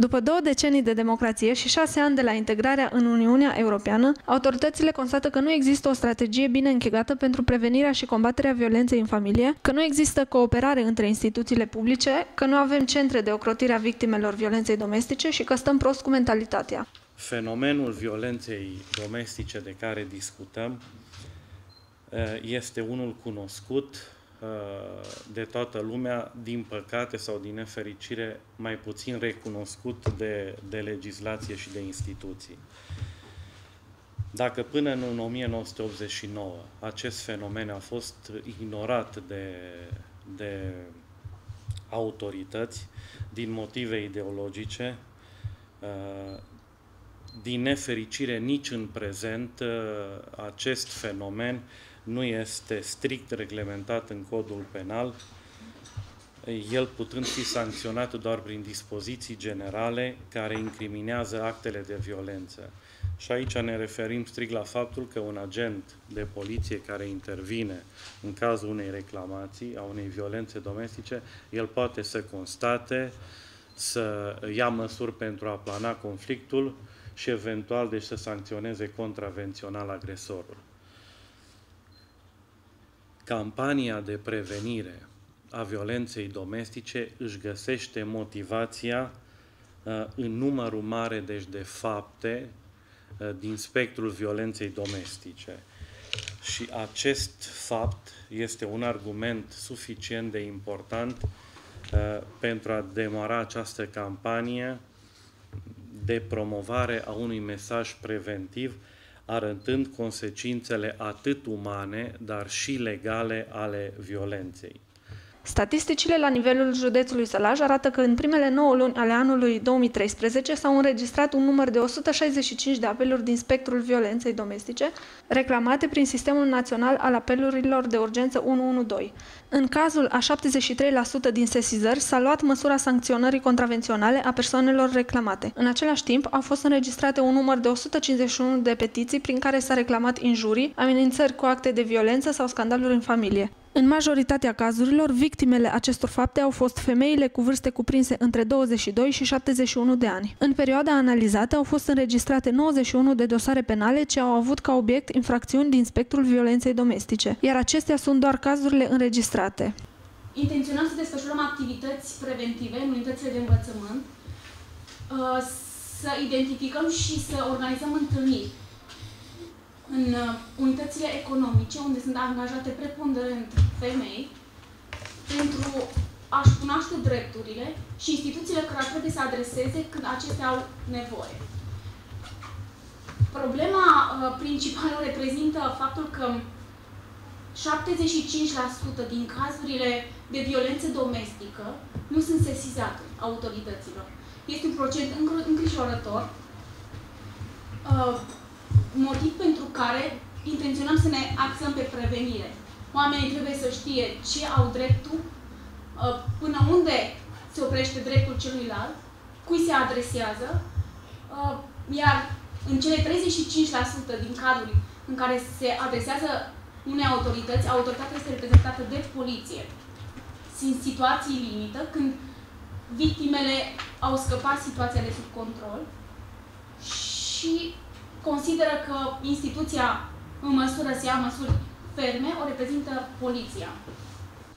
După două decenii de democrație și șase ani de la integrarea în Uniunea Europeană, autoritățile constată că nu există o strategie bine închegată pentru prevenirea și combaterea violenței în familie, că nu există cooperare între instituțiile publice, că nu avem centre de ocrotire a victimelor violenței domestice și că stăm prost cu mentalitatea. Fenomenul violenței domestice de care discutăm eh, este unul cunoscut, Uh, de toată lumea, din păcate sau din nefericire, mai puțin recunoscut de, de legislație și de instituții. Dacă până în 1989 acest fenomen a fost ignorat de, de autorități din motive ideologice, uh, din nefericire, nici în prezent, uh, acest fenomen nu este strict reglementat în codul penal, el putând fi sancționat doar prin dispoziții generale care incriminează actele de violență. Și aici ne referim strict la faptul că un agent de poliție care intervine în cazul unei reclamații, a unei violențe domestice, el poate să constate, să ia măsuri pentru a plana conflictul și eventual deci să sancționeze contravențional agresorul campania de prevenire a violenței domestice își găsește motivația uh, în numărul mare deci, de fapte uh, din spectrul violenței domestice. Și acest fapt este un argument suficient de important uh, pentru a demara această campanie de promovare a unui mesaj preventiv arătând consecințele atât umane, dar și legale ale violenței. Statisticile la nivelul județului Sălaj arată că în primele 9 luni ale anului 2013 s-au înregistrat un număr de 165 de apeluri din spectrul violenței domestice, reclamate prin Sistemul Național al Apelurilor de Urgență 112. În cazul a 73% din sesizări s-a luat măsura sancționării contravenționale a persoanelor reclamate. În același timp, au fost înregistrate un număr de 151 de petiții prin care s-a reclamat injurii, amenințări cu acte de violență sau scandaluri în familie. În majoritatea cazurilor, victimele acestor fapte au fost femeile cu vârste cuprinse între 22 și 71 de ani. În perioada analizată au fost înregistrate 91 de dosare penale ce au avut ca obiect infracțiuni din spectrul violenței domestice, iar acestea sunt doar cazurile înregistrate. Intenționăm să desfășurăm activități preventive în unitățile de învățământ, uh, să identificăm și să organizăm întâlniri în uh, unitățile economice, unde sunt angajate preponderent femei, pentru a-și cunoaște drepturile și instituțiile care trebuie să adreseze când acestea au nevoie. Problema uh, principală reprezintă faptul că 75% din cazurile de violență domestică nu sunt sesizate autorităților. Este un procent îngrijorător. Uh, motiv pentru care intenționăm să ne axăm pe prevenire. Oamenii trebuie să știe ce au dreptul, uh, până unde se oprește dreptul celuilalt, cui se adresează, uh, iar în cele 35% din cadruri în care se adresează unei autorități, autoritatea este reprezentată de poliție. Sunt situații limită când victimele au scăpat situația de sub control și consideră că instituția în măsură să ia măsuri ferme o reprezintă poliția.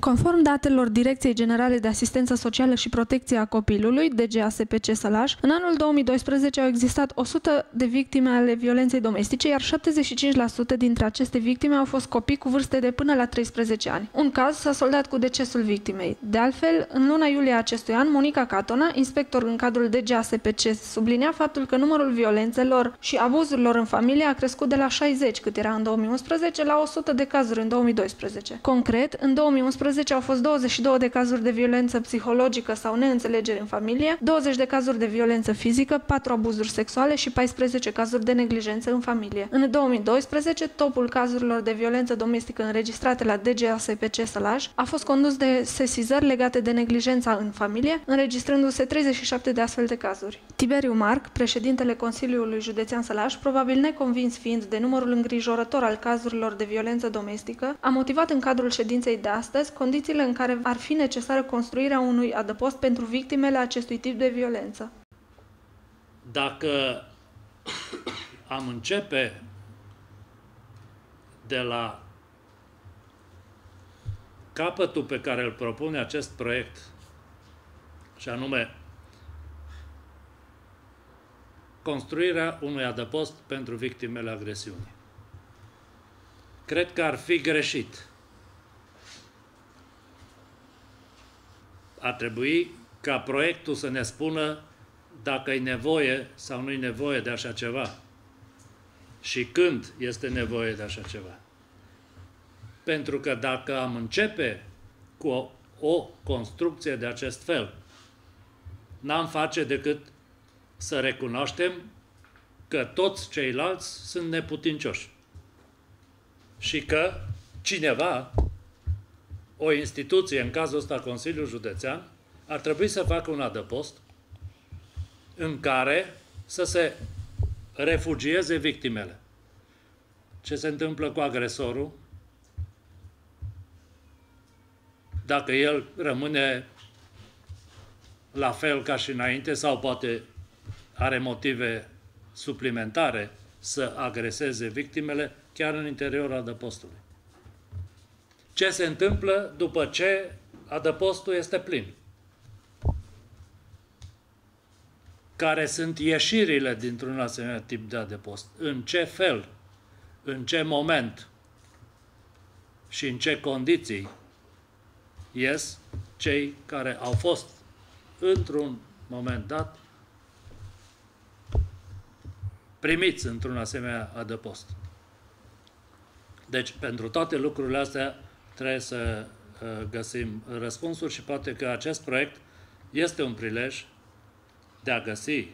Conform datelor Direcției Generale de Asistență Socială și Protecție a Copilului, DGASPC Sălaș, în anul 2012 au existat 100 de victime ale violenței domestice, iar 75% dintre aceste victime au fost copii cu vârste de până la 13 ani. Un caz s-a soldat cu decesul victimei. De altfel, în luna iulie acestui an, Monica Catona, inspector în cadrul DGASPC, sublinea faptul că numărul violențelor și abuzurilor în familie a crescut de la 60, cât era în 2011, la 100 de cazuri în 2012. Concret, în 2011 2012 au fost 22 de cazuri de violență psihologică sau neînțelegere în familie, 20 de cazuri de violență fizică, 4 abuzuri sexuale și 14 cazuri de neglijență în familie. În 2012, topul cazurilor de violență domestică înregistrate la DGASPC Sălaj a fost condus de sesizări legate de neglijența în familie, înregistrându-se 37 de astfel de cazuri. Tiberiu Marc, președintele Consiliului Județean Sălaj, probabil neconvins fiind de numărul îngrijorător al cazurilor de violență domestică, a motivat în cadrul ședinței de astăzi condițiile în care ar fi necesară construirea unui adăpost pentru victimele acestui tip de violență. Dacă am începe de la capătul pe care îl propune acest proiect, și anume construirea unui adăpost pentru victimele agresiunii. Cred că ar fi greșit. Ar trebui ca proiectul să ne spună dacă e nevoie sau nu e nevoie de așa ceva și când este nevoie de așa ceva. Pentru că dacă am începe cu o, o construcție de acest fel, n-am face decât să recunoaștem că toți ceilalți sunt neputincioși și că cineva, o instituție, în cazul ăsta Consiliul Județean, ar trebui să facă un adăpost în care să se refugieze victimele. Ce se întâmplă cu agresorul? Dacă el rămâne la fel ca și înainte sau poate are motive suplimentare să agreseze victimele chiar în interiorul adăpostului. Ce se întâmplă după ce adăpostul este plin? Care sunt ieșirile dintr-un asemenea tip de adăpost? În ce fel? În ce moment? Și în ce condiții ies cei care au fost într-un moment dat primiți într-un asemenea adăpost. Deci, pentru toate lucrurile astea trebuie să uh, găsim răspunsuri și poate că acest proiect este un prilej de a găsi uh,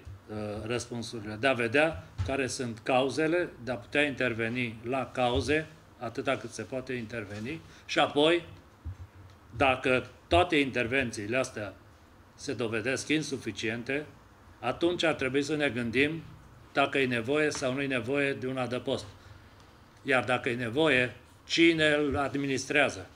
răspunsurile, de a vedea care sunt cauzele, de a putea interveni la cauze, atâta cât se poate interveni, și apoi, dacă toate intervențiile astea se dovedesc insuficiente, atunci ar trebui să ne gândim dacă e nevoie sau nu e nevoie de un adăpost. Iar dacă e nevoie, cine îl administrează?